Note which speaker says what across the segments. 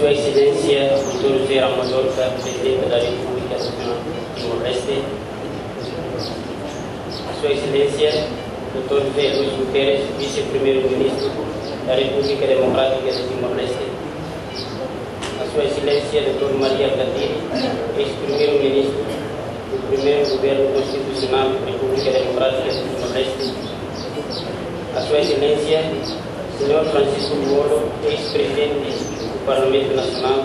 Speaker 1: Sua Excelência, Dr. José Ramazorca, Presidente da República Timor-Leste, Sua Excelência, Dr. José Luiz Guterres, Vice-Primeiro-Ministro da República Democrática de Timor-Leste, Sua Excelência, Dr. Maria Catiri, Ex-Primeiro-Ministro do Primeiro Governo Constitucional da República Democrática de Timor-Leste, Sua Excelência, Senhor Francisco Moro, ex-presidente Parlamento Nacional,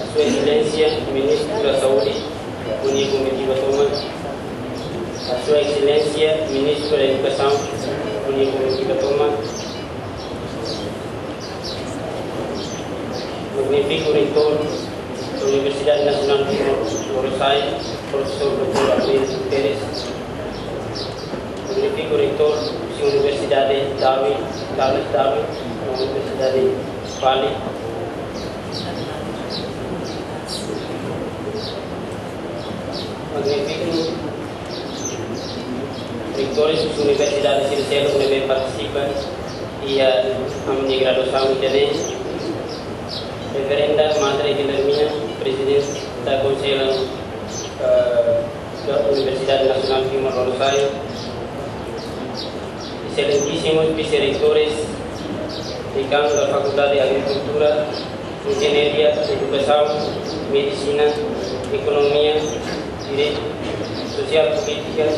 Speaker 1: a Sua Excelência, Ministro da Saúde, Unico Mediva Thomas, a Sua Excelência, Ministro da Educação, Unico Mediva Thomas, magnífico reitor da Universidade Nacional de Morosai, professor Dr. Almeida Guterres, magnífico reitor da Universidade Darwin, Carlos Darwin, da Universidade Vale, magnífico reitores das universidades Circelo que também participam e a, a minha graduação também Reverenda Madre Guilhermina, Presidente da Conselho uh, da Universidade Nacional de Rosário, excelentíssimos vice-reitores decanos da Faculdade de Agricultura, Engenharia, Educação, Medicina, Economia, Direito, Social Política,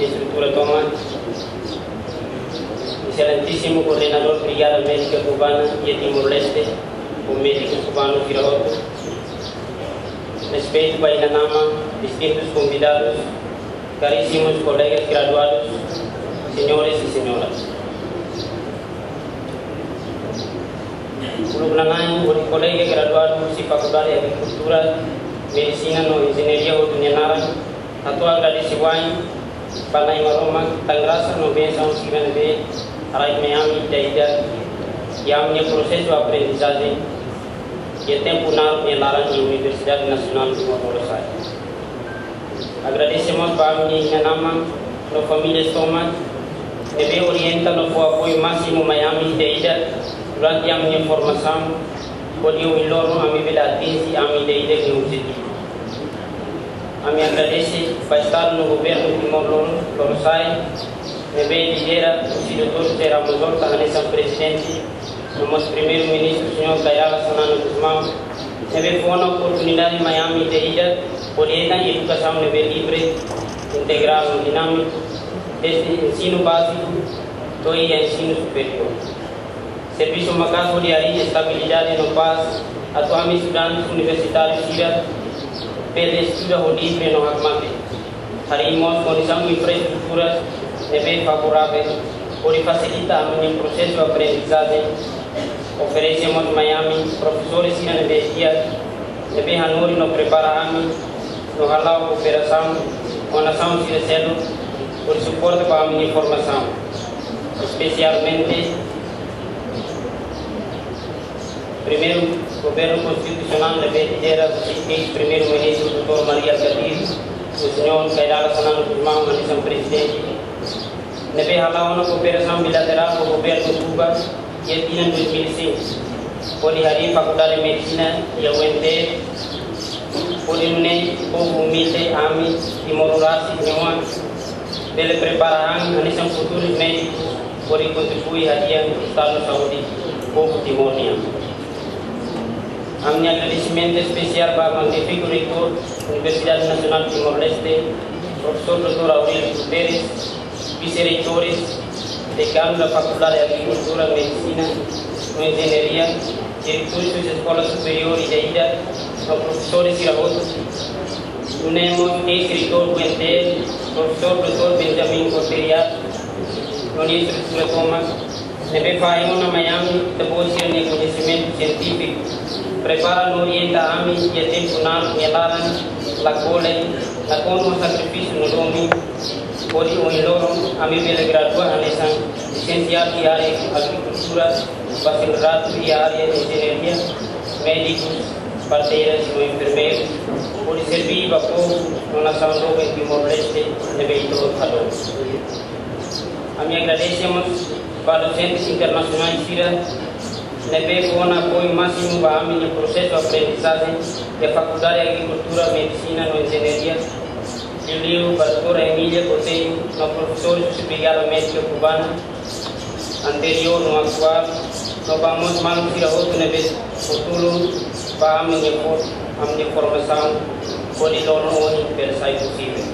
Speaker 1: Estrutura Toma, excelentíssimo coordenador Brigada Médica Cubana e Timor-Leste, o médico cubano Firaoto, respeito para Inanama, distintos convidados, caríssimos colegas graduados, senhores e senhoras. puluh belangan oleh kolega graduan si fakultari agrikultura, medisina no ingenieria urtunya naran, satu angka di siwai, panai maroma, tangrasa no biasa no sikiran be, arai meyami jahida, yang ni proses wa aprendizaje, ia tempu naru ni naran di Universidad Nasional di Morosai. Agradecemos para mi niña nama, no familia Soma, debe orientar no fue apoyo máximo Miami de ella, durante a minha formação, pode eu ir a minha vida atingir a minha Teida que objetivo. A minha agradece para estar no governo de Morosai, me bem lidera o senador Ramazor, que é presidente nosso primeiro-ministro, senhor Kayala Sanano Guzmão, teve uma oportunidade Miami de ir orientar a educação no livre, integral, dinâmico, desde ensino básico até ensino superior. Serviço uma casa de areia, estabilidade no paz, atualmente estudantes universitários Sira, pelo estudo livre no Hakmate. Harimos condição de infraestrutura bem favorável, por facilitar o processo de aprendizagem oferecemos Miami, professores na universidade, também Hanuri nos preparamos, nos halau cooperação, com a nação Cirecelo, por suporte para a minha formação, especialmente primeiro governo constitucional da lidera o ex-primeiro-ministro Dr. Maria Kadir, o senhor Cairala Sanano Guzmão, a presidente, também halau uma cooperação bilateral com o governo de Cuba, Yatina 2006 Poli hari Faculdade de Medicina e a UNT Poli Nune Povo Humilde Ami e Morurasi Nyawa Dele preparam anisam futuros médicos Poli contribui hadiah Estado de Saúde Povo Timornia A minha agradecimento especial para o magnífico reitor Universidade Nacional de Timor-Leste Professor Dr. Aurélio Guterres Vice-reitores decano da Faculdade de Agricultura, Medicina e Engenharia, diretores das escolas superiores de Ida, ao professor Sirahoto, unemos ex-reitor Buentel, professor Dr. Benjamin Corteriato, ministro de Toma, também fazemos na Miami, de prepara no Oriente a AMI e a tempo na Mielaran, la Cole, la Cono Sacrifício no Domi, pode o iloro a mi vele gradua em área de agricultura, bacharelado área de engenharia, médicos, parteiras e enfermeiros, pode servir o povo na nação nova em Timor-Leste de Beito Calor. A minha agradecemos para os entes internacionais CIRA, Nebe com apoio máximo para o processo de aprendizagem da Faculdade de Agricultura, Medicina e Engenharia. Julio, doutora Emília Coteio, no professor Obrigado Médica Cubana, anterior no atual, no vamos mal tirar outro nebe futuro para a minha, a minha formação, pode tornar pelo sai possível.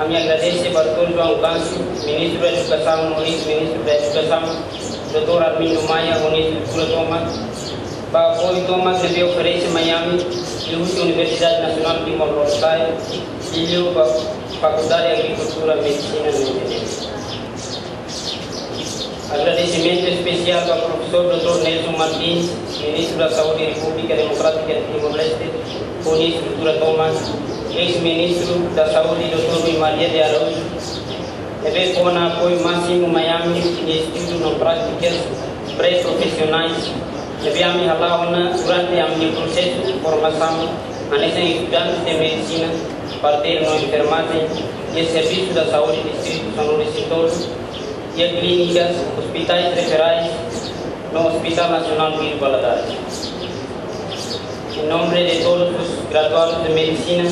Speaker 1: A minha agradece para o Dr. João Câncio, Ministro da Educação, Ministro da Educação, Dr. Armindo Maia, Ministro Thomas, para apoio Thomas que oferece Miami, e Universidade Nacional de Timor-Leste, e a Faculdade de Agricultura, Medicina e. Agradecimento especial ao professor Dr. Nelson Martins, Ministro da Saúde da República Democrática de Timor-Leste, Ministro Thomas, ex-ministro da Saúde Dr. Luiz Maria de Araújo, deve com apoio máximo Miami de estudo no práticas pré-profissionais deve a minha durante a minha processo de formação a estudantes de medicina para ter no enfermagem e serviço da saúde distrito São Lourenço e a clínicas, hospitais referais no Hospital Nacional de Valadares. Em nome de todos os graduados de medicina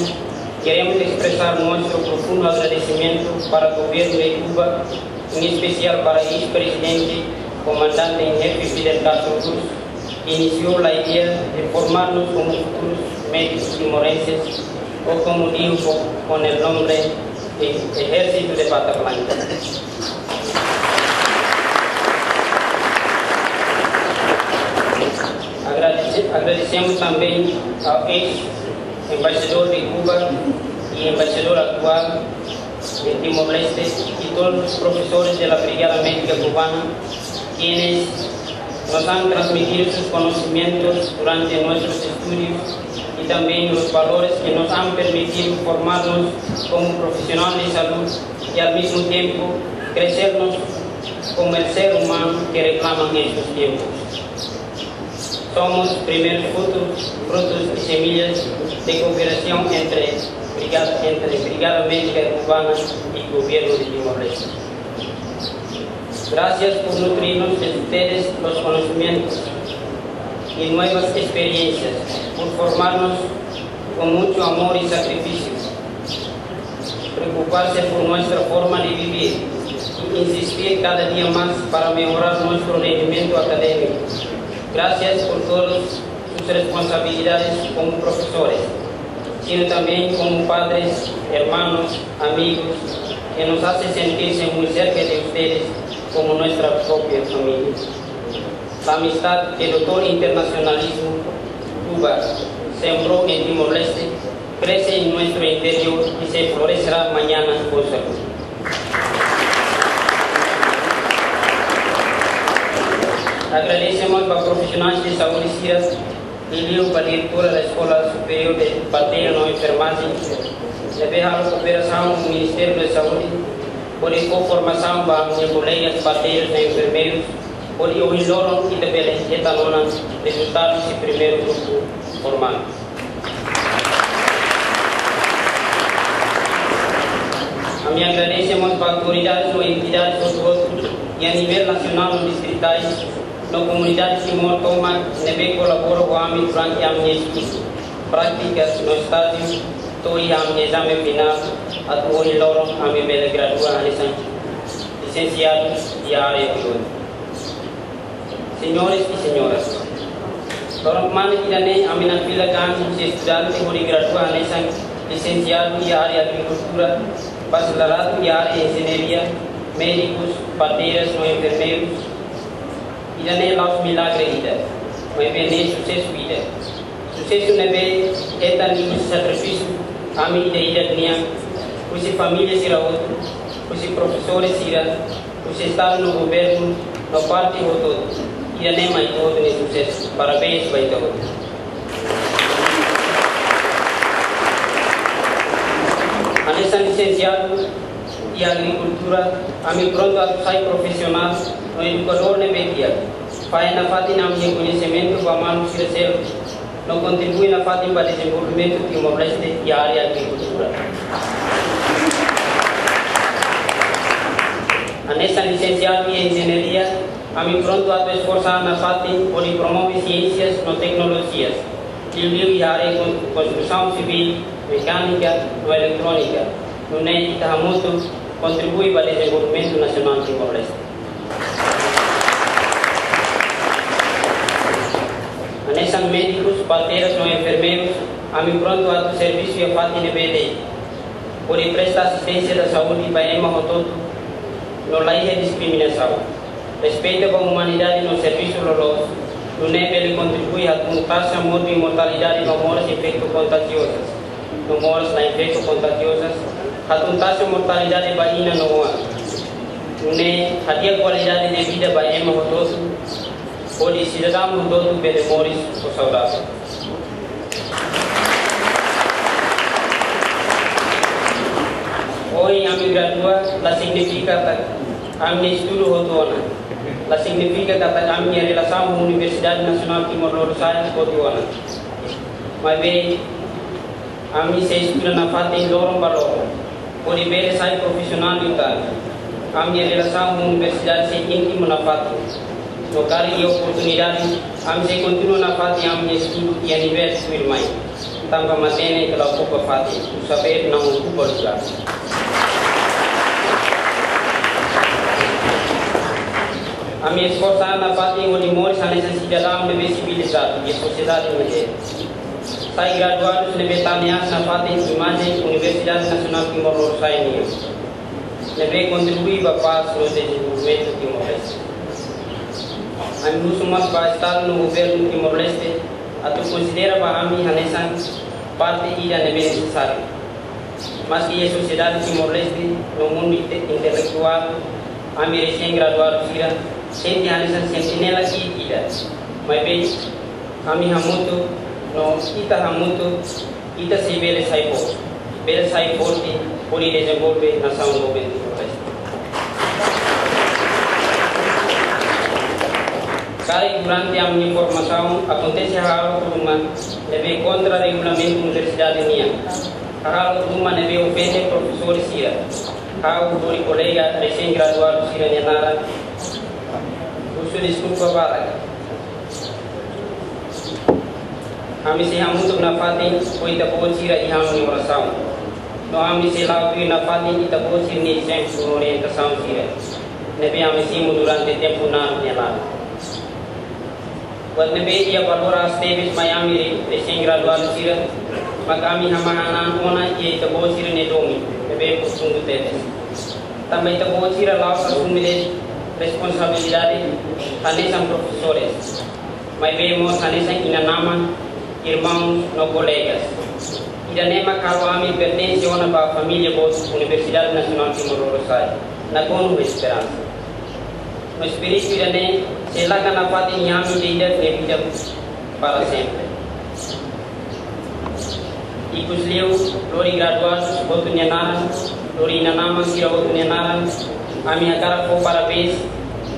Speaker 1: Queremos expressar nosso profundo agradecimento para o governo de Cuba, em especial para o ex-presidente, comandante em jefe Fidel Castro Cruz, que iniciou a ideia de formarnos como futuros médicos timorenses, ou como digo com o nome de Ejército de Bata Blanca. Agradecemos também ao ex embaixador de Cuba y embaixador actual de Timor-Leste y todos los profesores de la Brigada Médica Cubana, quienes nos han transmitido sus conocimientos durante nuestros estudios y también los valores que nos han permitido formarnos como profesionales de salud y al mismo tiempo crecernos como el ser humano que reclaman estos tiempos. Somos primeros frutos, frutos y semillas de cooperación entre entre Brigada Médica Cubana y Gobierno de Timor-Leste. Gracias por nutrirnos de ustedes los conocimientos y nuevas experiencias, por formarnos con mucho amor y sacrificio, preocuparse por nuestra forma de vivir insistir cada día más para mejorar nuestro rendimiento académico Gracias por todas sus responsabilidades como profesores, sino también como padres, hermanos, amigos, que nos hace sentirse muy cerca de ustedes como nuestra propia familia. La amistad que el doctor internacionalismo Cuba sembró en Timor-Leste crece en nuestro interior y se florecerá mañana con salud. Agradecemos a profissionais de saúde CIRAS e para a diretora da Escola Superior de Bateia no Enfermagem, deve a cooperação do Ministério da Saúde, por a formação para colegas bateiros e enfermeiros, por o iloram e também etalona resultados do primeiro grupo formado. Minha agradecemos para autoridades ou entidades do outro e a nível nacional ou distritais no comunidade Timor toma nebe colabora com a mim durante a minha justiça. práticas no estádio tori a minha exame final atuou em loro a minha bela gradua a licenciado e a área de Senhores e senhoras, ni aminan fila kan si estudante hori gradua a licenciado e a área agricultura, bacharelado e a área engenharia, médicos, parteiras, no enfermeiros, idane laus milagre ida mai bene sucesso ida sucesso nebe eta ni sacrifício ami ida ida dunia usi família sira outro usi professores sira usi estado no governo no parte o todo idane mai todo ni sucesso parabéns vai todo Anessa licenciado e agricultura, a mim pronto a profissional no educador de media. Pai na fati na minha conhecimento para manos crescer, não contribui na fati para desenvolvimento de uma leste e área agricultura. A nessa licenciado em engenharia, A mim pronto a esforçar na FATI, onde promove ciências e tecnologias. Livro e área de construção civil, mecânica e eletrônica. No NET Tahamuto, contribui para o desenvolvimento nacional de Anesan médicos, parteiras ou enfermeiros, a mim pronto a serviço e a FATI NBD. Por prestar assistência da saúde para Emma Rototo, no lei de discriminação. Respeito com humanidade no serviço loloso. No NEP ele contribui a taxa morte e mortalidade no moras infecto-contagiosas. No moras na infecto-contagiosas, a taxa mortalidade baína no ano. उन्हें हदिया कॉलेज आदि ने भी जब एम हो तो और इस जगह में दो तुम मेरे को सवरा सो ओए हम ग्रेजुएट ला सिग्निफिकेंट तक हमने शुरू हो तो ना ला सिग्निफिकेंट तक हम ये रे लसाम यूनिवर्सिटी नेशनल की मोर साइंस को तो ना मैं वे हम इसे स्कूल नफाते दोरम बलो और ये मेरे science professional am de relasar Universidade sem tempo na parte. Tocar e oportunidade, am să continuo na parte am estudo e mai. irmãs. Tanga matene que la ocupa parte, o saber não ocupa lugar. Am esforçado na parte o limor a necessidade de visibilidade e sociedade mulher. Sai graduado na Betânia na parte de imagem Universidade Nacional Timor-Leste. também contribui para o desenvolvimento de Timor-Leste. A Musumat para estar no governo de Timor-Leste, a tu considera para a nessa parte e de bem necessário. Mas que a sociedade de Timor-Leste, no mundo intelectual, Ami recém-graduado Sira, sente Hanesan sentinela e ida. Mas bem, Ami Hamuto, no Ita Hamuto, Ita Sibele Saipo. Bele forte, por desenvolver nação do Bento. cada ignorante a una información acontece a algo por una debe contra el regulamento de la universidad de Nia. A algo por una debe ofender profesores y a algo por un colega recién graduado de Sira Nianara. Puso disculpa para que. A mí se llama mucho una parte, fue de poco No a mí se la ocurrió una parte y de poco Sira ni siempre su orientación Sira. Debe a mí se durante el tiempo una Nianara. والنبي يبلور سيبت ميامري بشنجر الوالسير مقامي همانا هنا يتبوشير ندومي ببير كسونغ تيتس تم يتبوشير الله سسومي responsabilidade sanisan professores mas vemos ina nama irmãos no colegas Iranema Karuami pertence a uma família boa Universidade Nacional de Moro Rosário na Congo Esperança Mas espiritualmente, sila ka dapat inyami leader na hidup para sempre. Ikusliu, lori graduas, botu nyenaran, lori nanama sira botu nyenaran, kami agara ko para base,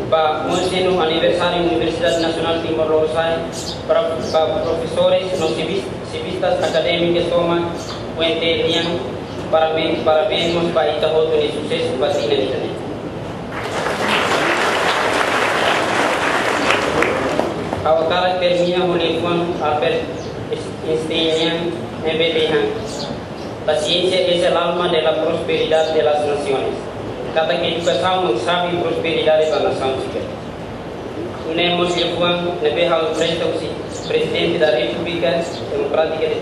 Speaker 1: ba no aniversário da Universidade Nacional Timor Leste para, para professores, não civistas acadêmicos toma puente lian parabéns parabéns para Itaú nesse sucesso vacina de livro Albert Einstein, MBT, Paciencia es el alma de la prosperidad de las naciones. educação não sabe prosperidade para a nação chica. Unemos Ilfuan, nebe hal presidente da República Democrática de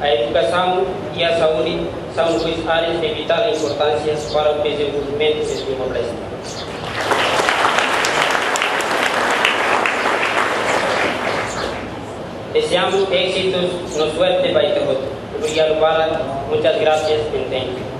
Speaker 1: a educação e a saúde são duas áreas de vital importância para o desenvolvimento de Timor-Leste. Deseamos éxitos no suerte para Itahoto. Obrigado, Bala. Muchas gracias. You.